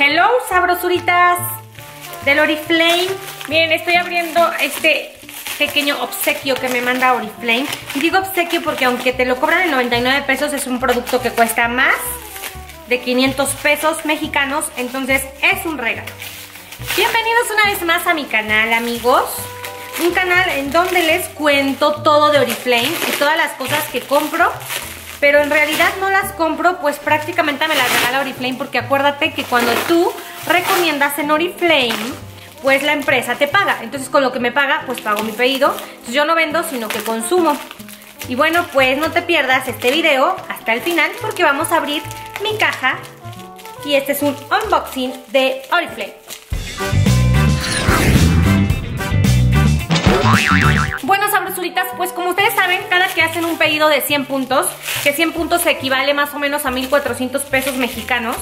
Hello, sabrosuritas del Oriflame. Miren, estoy abriendo este pequeño obsequio que me manda Oriflame. Digo obsequio porque aunque te lo cobran en 99 pesos, es un producto que cuesta más de 500 pesos mexicanos. Entonces, es un regalo. Bienvenidos una vez más a mi canal, amigos. Un canal en donde les cuento todo de Oriflame y todas las cosas que compro pero en realidad no las compro, pues prácticamente me las regala Oriflame porque acuérdate que cuando tú recomiendas en Oriflame, pues la empresa te paga. Entonces con lo que me paga, pues pago mi pedido. Entonces yo no vendo, sino que consumo. Y bueno, pues no te pierdas este video hasta el final porque vamos a abrir mi caja y este es un unboxing de Oriflame. Bueno, sabrosuritas, pues como ustedes saben, cada que hacen un pedido de 100 puntos, que 100 puntos equivale más o menos a 1.400 pesos mexicanos,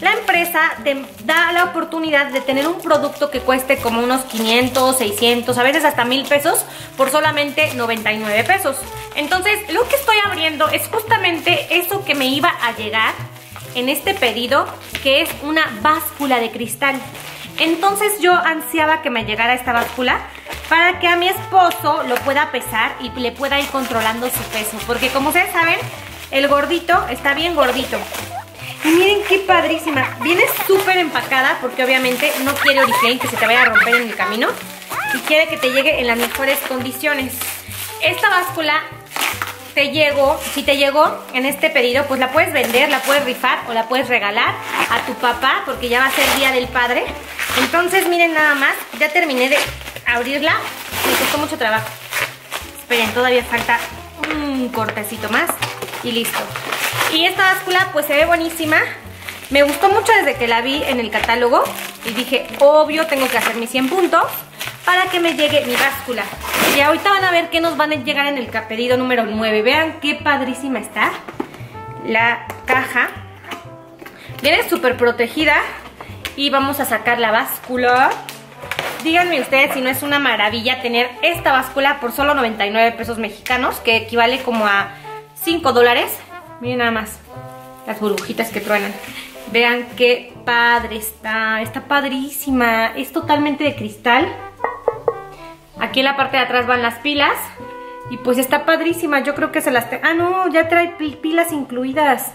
la empresa te da la oportunidad de tener un producto que cueste como unos 500, 600, a veces hasta 1000 pesos por solamente 99 pesos. Entonces, lo que estoy abriendo es justamente eso que me iba a llegar en este pedido, que es una báscula de cristal. Entonces yo ansiaba que me llegara esta báscula para que a mi esposo lo pueda pesar y le pueda ir controlando su peso. Porque como ustedes saben, el gordito está bien gordito. Y miren qué padrísima. Viene súper empacada porque obviamente no quiere Oriflame que se te vaya a romper en el camino. Y quiere que te llegue en las mejores condiciones. Esta báscula te llegó, si te llegó en este pedido, pues la puedes vender, la puedes rifar o la puedes regalar a tu papá porque ya va a ser Día del Padre. Entonces, miren nada más, ya terminé de abrirla. Me costó mucho trabajo. Esperen, todavía falta un cortecito más y listo. Y esta báscula pues se ve buenísima. Me gustó mucho desde que la vi en el catálogo y dije, obvio, tengo que hacer mis 100 puntos para que me llegue mi báscula. Y ahorita van a ver qué nos van a llegar en el pedido número 9. Vean qué padrísima está la caja. Viene súper protegida y vamos a sacar la báscula. Díganme ustedes si no es una maravilla tener esta báscula por solo 99 pesos mexicanos, que equivale como a 5 dólares. Miren nada más las burbujitas que truenan. Vean qué padre está, está padrísima. Es totalmente de cristal. Aquí en la parte de atrás van las pilas. Y pues está padrísima, yo creo que se las... Ah, no, ya trae pilas incluidas.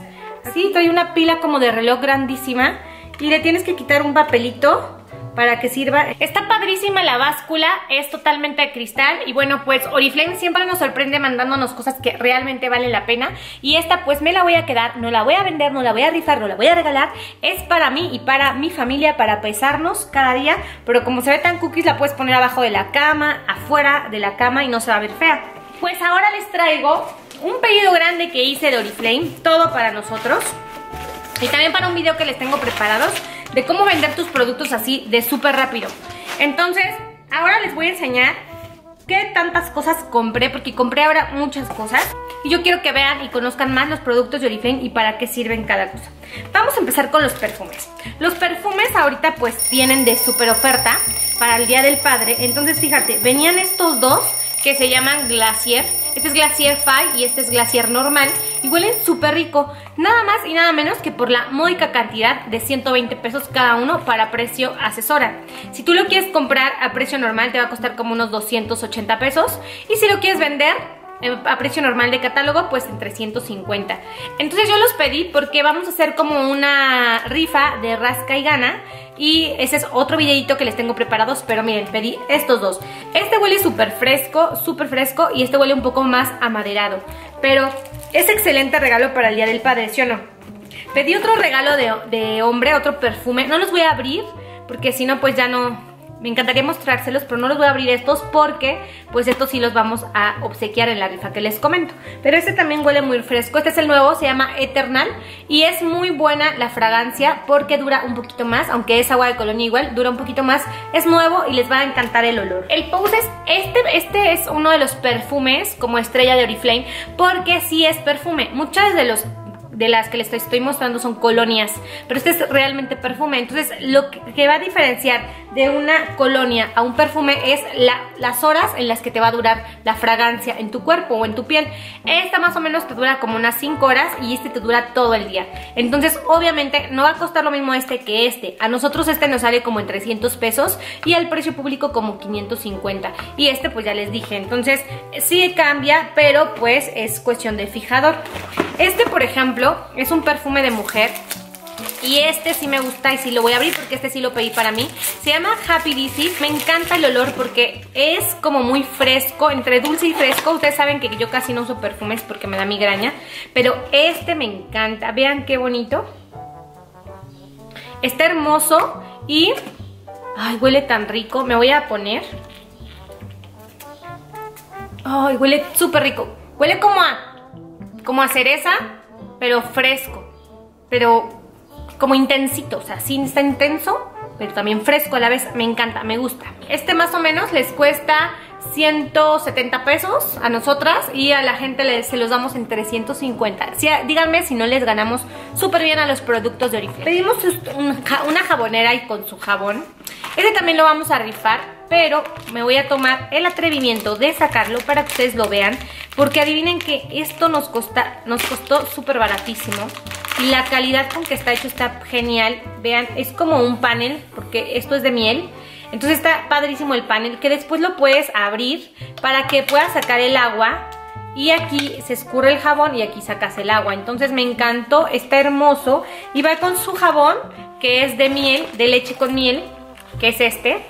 Sí, trae una pila como de reloj grandísima y le tienes que quitar un papelito para que sirva. Está padrísima la báscula, es totalmente de cristal y bueno pues Oriflame siempre nos sorprende mandándonos cosas que realmente valen la pena y esta pues me la voy a quedar, no la voy a vender, no la voy a rifar, no la voy a regalar, es para mí y para mi familia para pesarnos cada día, pero como se ve tan cookies la puedes poner abajo de la cama, afuera de la cama y no se va a ver fea. Pues ahora les traigo un pedido grande que hice de Oriflame, todo para nosotros. Y también para un video que les tengo preparados de cómo vender tus productos así de súper rápido. Entonces, ahora les voy a enseñar qué tantas cosas compré, porque compré ahora muchas cosas. Y yo quiero que vean y conozcan más los productos de Oriflame y para qué sirven cada cosa. Vamos a empezar con los perfumes. Los perfumes ahorita pues vienen de súper oferta para el Día del Padre. Entonces fíjate, venían estos dos que se llaman Glacier. Este es Glacier Five y este es Glacier normal. Y huelen súper rico. Nada más y nada menos que por la módica cantidad de 120 pesos cada uno para precio asesora. Si tú lo quieres comprar a precio normal te va a costar como unos 280 pesos. Y si lo quieres vender a precio normal de catálogo, pues en 350. Entonces yo los pedí porque vamos a hacer como una rifa de rasca y gana y ese es otro videito que les tengo preparados, pero miren, pedí estos dos. Este huele súper fresco, súper fresco y este huele un poco más amaderado. Pero es excelente regalo para el Día del Padre, ¿sí o no? Pedí otro regalo de, de hombre, otro perfume. No los voy a abrir porque si no pues ya no, me encantaría mostrárselos, pero no los voy a abrir estos porque pues estos sí los vamos a obsequiar en la rifa que les comento. Pero este también huele muy fresco. Este es el nuevo, se llama Eternal y es muy buena la fragancia porque dura un poquito más, aunque es agua de colonia igual, dura un poquito más. Es nuevo y les va a encantar el olor. El Pose es, este, este es uno de los perfumes como estrella de Oriflame porque sí es perfume. Muchas de los de las que les estoy mostrando son colonias, pero este es realmente perfume. Entonces, lo que va a diferenciar de una colonia a un perfume es las horas en las que te va a durar la fragancia en tu cuerpo o en tu piel. Esta más o menos te dura como unas 5 horas y este te dura todo el día. Entonces, obviamente, no va a costar lo mismo este que este. A nosotros este nos sale como en 300 pesos y al precio público como 550. Y este, pues ya les dije. Entonces, sí cambia, pero pues es cuestión de fijador. Este, por ejemplo, es un perfume de mujer y este sí me gusta y sí lo voy a abrir porque este sí lo pedí para mí. Se llama Happy Dizzy. Me encanta el olor porque es como muy fresco, entre dulce y fresco. Ustedes saben que yo casi no uso perfumes porque me da migraña. Pero este me encanta. Vean qué bonito. Está hermoso y... Ay, huele tan rico. Me voy a poner... Ay, huele súper rico. Huele como a... Como a cereza, pero fresco. Pero como intensito, o sea, sí está intenso, pero también fresco a la vez. Me encanta, me gusta. Este más o menos les cuesta 170 pesos a nosotras y a la gente se los damos en 350. díganme si no les ganamos súper bien a los productos de Oriflame. Pedimos una jabonera y con su jabón. Este también lo vamos a rifar, pero me voy a tomar el atrevimiento de sacarlo para que ustedes lo vean. Porque adivinen que esto nos, costa, nos costó súper baratísimo. Y la calidad con que está hecho está genial. Vean, es como un panel, porque esto es de miel. Entonces está padrísimo el panel, que después lo puedes abrir para que puedas sacar el agua. Y aquí se escurre el jabón y aquí sacas el agua. Entonces me encantó, está hermoso. Y va con su jabón, que es de miel, de leche con miel, que es este.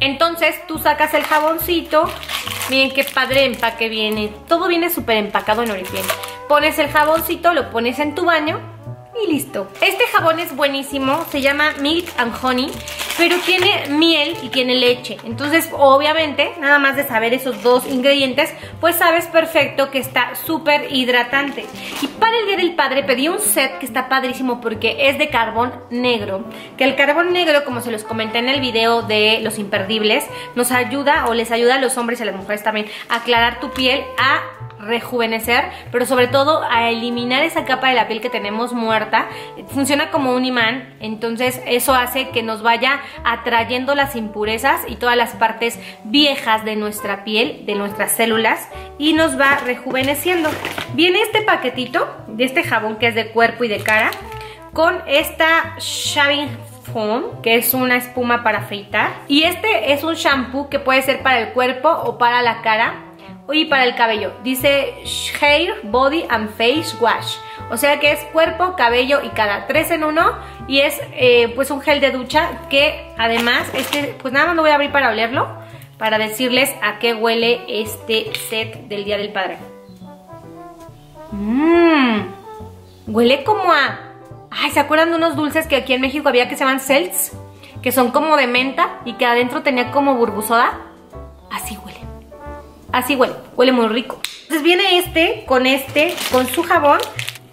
Entonces tú sacas el jaboncito. Miren qué padre empaque viene. Todo viene súper empacado en Oriflame. Pones el jaboncito, lo pones en tu baño y listo. Este jabón es buenísimo, se llama Milk and Honey, pero tiene miel y tiene leche. Entonces, obviamente, nada más de saber esos dos ingredientes, pues sabes perfecto que está súper hidratante. Y para el Día del Padre pedí un set que está padrísimo porque es de carbón negro. Que el carbón negro, como se los comenté en el video de los imperdibles, nos ayuda o les ayuda a los hombres y a las mujeres también a aclarar tu piel, a rejuvenecer, pero sobre todo a eliminar esa capa de la piel que tenemos muerta. Funciona como un imán, entonces eso hace que nos vaya atrayendo las impurezas y todas las partes viejas de nuestra piel, de nuestras células y nos va rejuveneciendo. Viene este paquetito de este jabón que es de cuerpo y de cara con esta shaving foam, que es una espuma para afeitar. Y este es un shampoo que puede ser para el cuerpo o para la cara y para el cabello. Dice Hair, Body and Face Wash. O sea que es cuerpo, cabello y cara. Tres en uno. Y es eh, pues un gel de ducha que además, este, pues nada más lo voy a abrir para olerlo. Para decirles a qué huele este set del Día del Padre. Mmm. Huele como a... Ay, ¿se acuerdan de unos dulces que aquí en México había que se llaman Celts? Que son como de menta y que adentro tenía como burbusoda. Así huele. Así huele, huele muy rico. Entonces viene este con este, con su jabón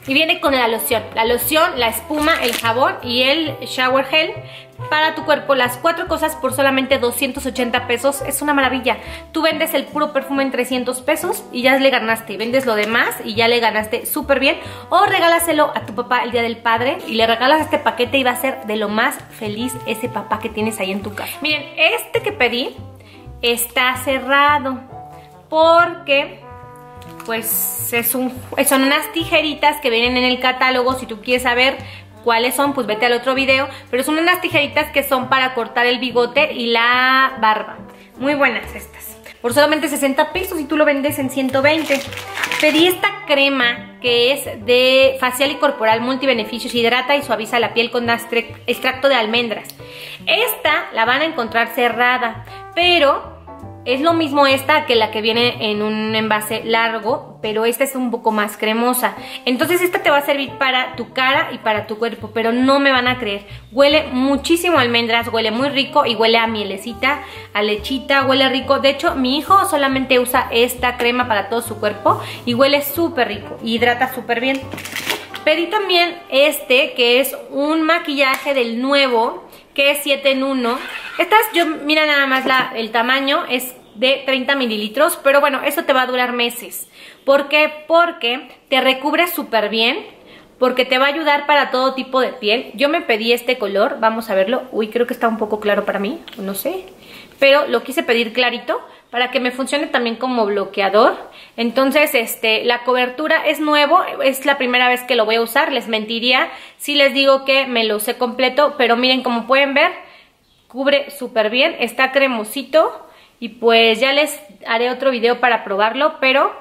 y viene con la loción. La loción, la espuma, el jabón y el shower gel para tu cuerpo. Las cuatro cosas por solamente 280 pesos. Es una maravilla. Tú vendes el puro perfume en 300 pesos y ya le ganaste. Vendes lo demás y ya le ganaste súper bien. O regálaselo a tu papá el día del padre y le regalas este paquete y va a ser de lo más feliz ese papá que tienes ahí en tu casa. Miren, este que pedí está cerrado porque pues es un, son unas tijeritas que vienen en el catálogo, si tú quieres saber cuáles son, pues vete al otro video, pero son unas tijeritas que son para cortar el bigote y la barba. Muy buenas estas. Por solamente 60 pesos y tú lo vendes en 120. Pedí esta crema que es de facial y corporal multibeneficios, hidrata y suaviza la piel con extracto de almendras. Esta la van a encontrar cerrada, pero es lo mismo esta que la que viene en un envase largo, pero esta es un poco más cremosa. Entonces esta te va a servir para tu cara y para tu cuerpo, pero no me van a creer. Huele muchísimo a almendras, huele muy rico y huele a mielecita, a lechita, huele rico. De hecho, mi hijo solamente usa esta crema para todo su cuerpo y huele súper rico hidrata súper bien. Pedí también este, que es un maquillaje del nuevo, que es 7 en 1. Estas, yo, mira nada más la, el tamaño, es de 30 mililitros, pero bueno, esto te va a durar meses. ¿Por qué? Porque te recubre súper bien, porque te va a ayudar para todo tipo de piel. Yo me pedí este color, vamos a verlo. Uy, creo que está un poco claro para mí, no sé. Pero lo quise pedir clarito para que me funcione también como bloqueador. Entonces, este, la cobertura es nuevo, es la primera vez que lo voy a usar, les mentiría si les digo que me lo usé completo, pero miren, como pueden ver, cubre súper bien, está cremosito y pues ya les haré otro video para probarlo, pero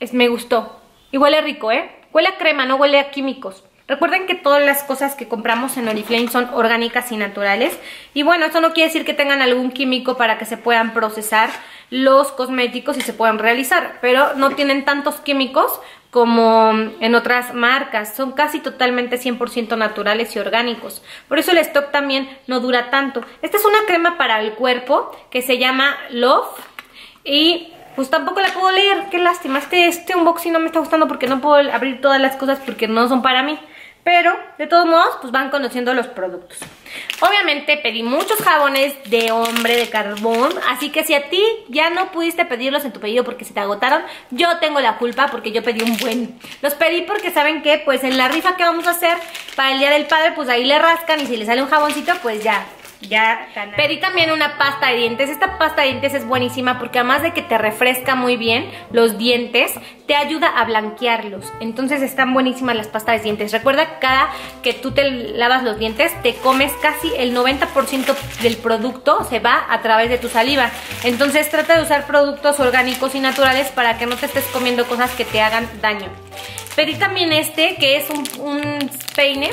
es, me gustó. Y huele rico, ¿eh? Huele a crema, no huele a químicos. Recuerden que todas las cosas que compramos en Oriflame son orgánicas y naturales. Y bueno, eso no quiere decir que tengan algún químico para que se puedan procesar los cosméticos y se puedan realizar. Pero no tienen tantos químicos como en otras marcas. Son casi totalmente 100% naturales y orgánicos. Por eso el stock también no dura tanto. Esta es una crema para el cuerpo que se llama Love. Y pues tampoco la puedo leer, qué lástima. Este, este unboxing no me está gustando porque no puedo abrir todas las cosas porque no son para mí. Pero, de todos modos, pues van conociendo los productos. Obviamente pedí muchos jabones de hombre de carbón, así que si a ti ya no pudiste pedirlos en tu pedido porque se te agotaron, yo tengo la culpa porque yo pedí un buen. Los pedí porque saben que, pues en la rifa que vamos a hacer para el Día del Padre, pues ahí le rascan y si le sale un jaboncito, pues ya ya Pedí también una pasta de dientes. Esta pasta de dientes es buenísima porque además de que te refresca muy bien los dientes, te ayuda a blanquearlos. Entonces están buenísimas las pastas de dientes. Recuerda cada que tú te lavas los dientes, te comes casi el 90% del producto se va a través de tu saliva. Entonces trata de usar productos orgánicos y naturales para que no te estés comiendo cosas que te hagan daño. Pedí también este que es un, un peine,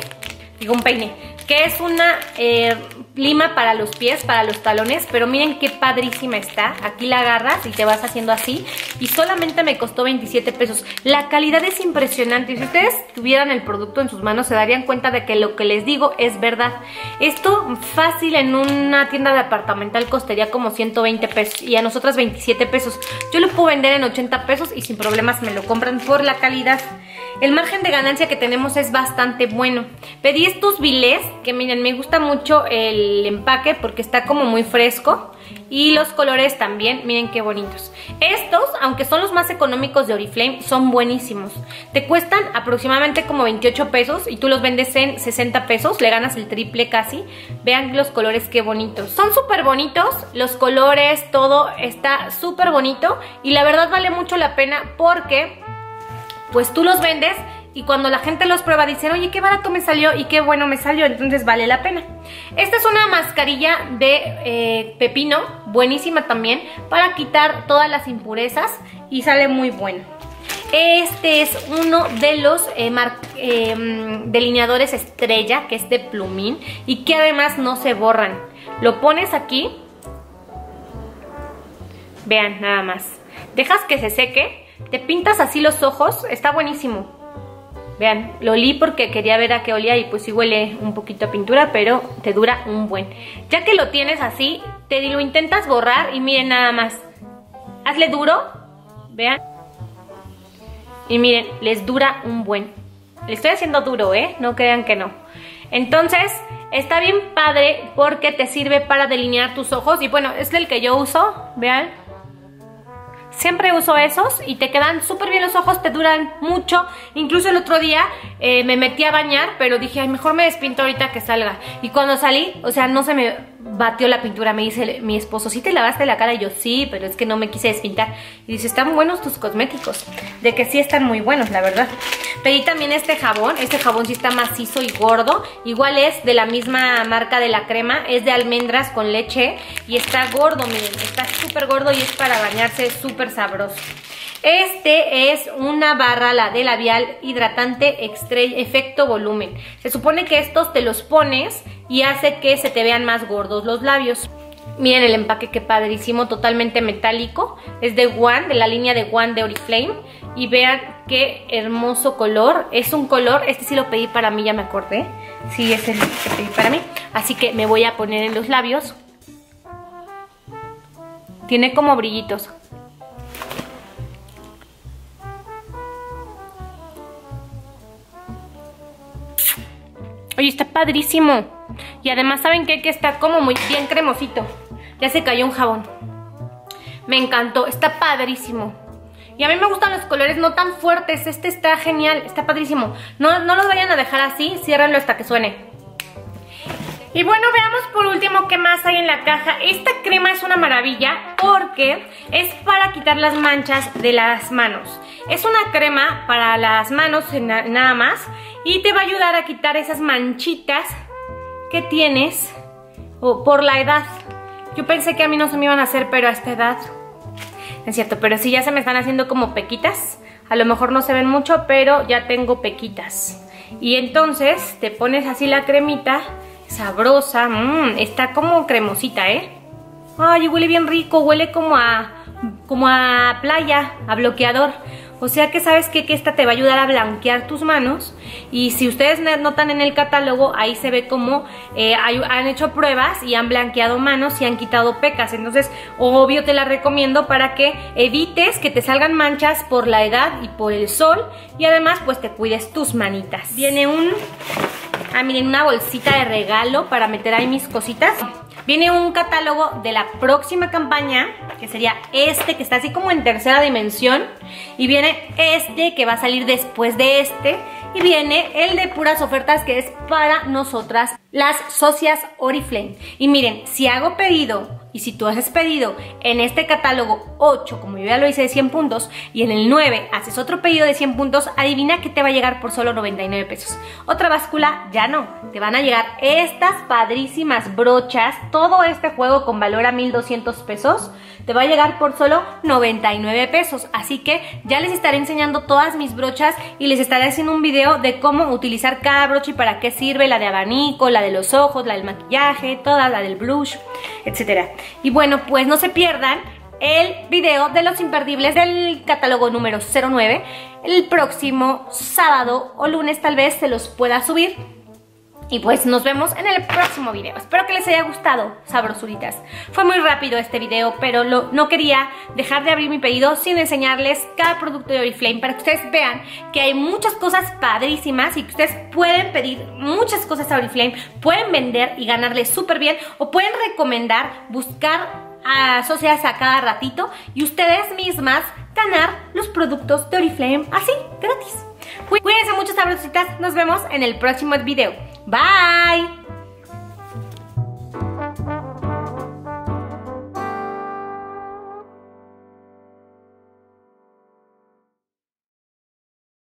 digo un peine, que es una eh, lima para los pies, para los talones, pero miren qué padrísima está. Aquí la agarras y te vas haciendo así y solamente me costó 27 pesos. La calidad es impresionante y si ustedes tuvieran el producto en sus manos se darían cuenta de que lo que les digo es verdad. Esto fácil en una tienda de apartamental costaría como 120 pesos y a nosotras 27 pesos. Yo lo puedo vender en 80 pesos y sin problemas me lo compran por la calidad. El margen de ganancia que tenemos es bastante bueno. Pedí estos bilés, que miren, me gusta mucho el empaque porque está como muy fresco. Y los colores también, miren qué bonitos. Estos, aunque son los más económicos de Oriflame, son buenísimos. Te cuestan aproximadamente como 28 pesos y tú los vendes en 60 pesos, le ganas el triple casi. Vean los colores qué bonitos. Son súper bonitos, los colores, todo está súper bonito y la verdad vale mucho la pena porque pues tú los vendes y cuando la gente los prueba dicen, oye, qué barato me salió y qué bueno me salió, entonces vale la pena. Esta es una mascarilla de eh, pepino, buenísima también, para quitar todas las impurezas y sale muy bueno. Este es uno de los eh, eh, delineadores estrella, que es de plumín y que además no se borran. Lo pones aquí, vean nada más, dejas que se seque te pintas así los ojos, está buenísimo. Vean, lo olí porque quería ver a qué olía y pues sí huele un poquito a pintura, pero te dura un buen. Ya que lo tienes así, te lo intentas borrar y miren nada más. Hazle duro, vean. Y miren, les dura un buen. Le estoy haciendo duro, ¿eh? No crean que no. Entonces, está bien padre porque te sirve para delinear tus ojos. Y bueno, es el que yo uso, vean. Siempre uso esos y te quedan súper bien los ojos, te duran mucho. Incluso el otro día eh, me metí a bañar, pero dije, mejor me despinto ahorita que salga. Y cuando salí, o sea, no se me batió la pintura. Me dice mi esposo, ¿sí te lavaste la cara? Y yo, sí, pero es que no me quise despintar. Y dice, están buenos tus cosméticos. De que sí están muy buenos, la verdad. Pedí también este jabón. Este jabón sí está macizo y gordo. Igual es de la misma marca de la crema. Es de almendras con leche. Y está gordo, miren. Está súper gordo y es para bañarse súper sabroso. Este es una barra la de labial hidratante efecto volumen. Se supone que estos te los pones y hace que se te vean más gordos los labios. Miren el empaque que padrísimo, totalmente metálico. Es de One, de la línea de One de Oriflame. Y vean qué hermoso color. Es un color, este sí lo pedí para mí, ya me acordé. Sí, es el que pedí para mí. Así que me voy a poner en los labios. Tiene como brillitos. Oye, está padrísimo. Y además, ¿saben qué? Que está como muy bien cremosito. Ya se cayó un jabón. Me encantó, está padrísimo. Y a mí me gustan los colores no tan fuertes. Este está genial, está padrísimo. No, no los vayan a dejar así, ciérrenlo hasta que suene. Y bueno, veamos por último qué más hay en la caja. Esta crema es una maravilla porque es para quitar las manchas de las manos. Es una crema para las manos nada más y te va a ayudar a quitar esas manchitas que tienes por la edad. Yo pensé que a mí no se me iban a hacer, pero a esta edad es cierto, pero si ya se me están haciendo como pequitas. A lo mejor no se ven mucho, pero ya tengo pequitas. Y entonces te pones así la cremita sabrosa. Mmm, está como cremosita, ¿eh? Ay, huele bien rico, huele como a, como a playa, a bloqueador. O sea que sabes que, esta te va a ayudar a blanquear tus manos. Y si ustedes notan en el catálogo, ahí se ve como eh, han hecho pruebas y han blanqueado manos y han quitado pecas. Entonces, obvio te la recomiendo para que evites que te salgan manchas por la edad y por el sol. Y además, pues te cuides tus manitas. Viene un Ah, miren, una bolsita de regalo para meter ahí mis cositas. Viene un catálogo de la próxima campaña, que sería este, que está así como en tercera dimensión. Y viene este, que va a salir después de este. Y viene el de puras ofertas, que es para nosotras, las socias Oriflame. Y miren, si hago pedido y si tú haces pedido en este catálogo 8, como yo ya lo hice de 100 puntos, y en el 9 haces otro pedido de 100 puntos, adivina que te va a llegar por solo 99 pesos. Otra báscula, ya no. Te van a llegar estas padrísimas brochas, todo este juego con valor a 1200 pesos, te va a llegar por solo 99 pesos. Así que ya les estaré enseñando todas mis brochas y les estaré haciendo un video de cómo utilizar cada brocha y para qué sirve, la de abanico, la de los ojos, la del maquillaje, toda la del blush, etcétera. Y bueno, pues no se pierdan el video de los imperdibles del catálogo número 09. El próximo sábado o lunes tal vez se los pueda subir. Y pues nos vemos en el próximo video. Espero que les haya gustado, sabrosuritas. Fue muy rápido este video, pero no quería dejar de abrir mi pedido sin enseñarles cada producto de Oriflame para que ustedes vean que hay muchas cosas padrísimas y que ustedes pueden pedir muchas cosas a Oriflame, pueden vender y ganarles súper bien o pueden recomendar, buscar a socias a cada ratito y ustedes mismas ganar los productos de Oriflame así, gratis. Cuídense mucho sabrositas, nos vemos en el próximo video. Bye!